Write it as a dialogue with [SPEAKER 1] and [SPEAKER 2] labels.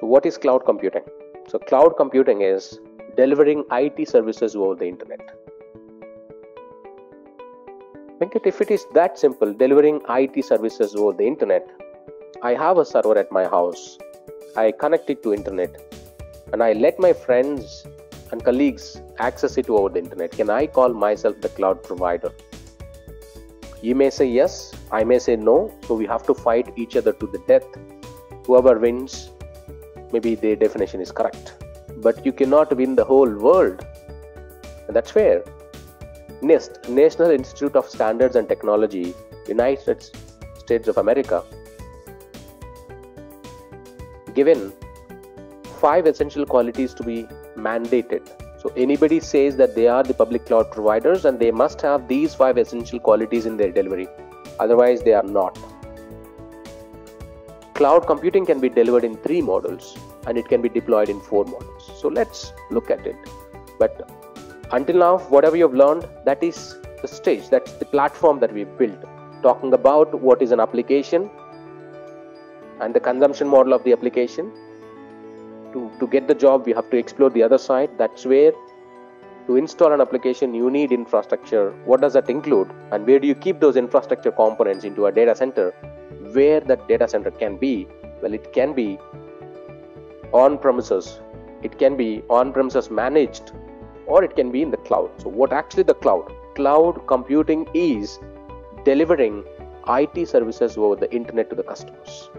[SPEAKER 1] So, what is cloud computing? So, cloud computing is delivering IT services over the internet. Venkat, if it is that simple, delivering IT services over the internet, I have a server at my house. I connect it to internet and I let my friends and colleagues access it over the internet. Can I call myself the cloud provider? You may say yes, I may say no, so we have to fight each other to the death. Whoever wins, maybe their definition is correct. But you cannot win the whole world. And that's fair. NIST, National Institute of Standards and Technology, United States of America, given five essential qualities to be mandated. So anybody says that they are the public cloud providers and they must have these five essential qualities in their delivery. Otherwise, they are not. Cloud computing can be delivered in three models and it can be deployed in four models. So let's look at it. But until now, whatever you've learned, that is the stage, that's the platform that we've built. Talking about what is an application and the consumption model of the application to, to get the job we have to explore the other side that's where to install an application you need infrastructure what does that include and where do you keep those infrastructure components into a data center where that data center can be. Well it can be on premises. It can be on premises managed or it can be in the cloud. So what actually the cloud? Cloud computing is delivering IT services over the internet to the customers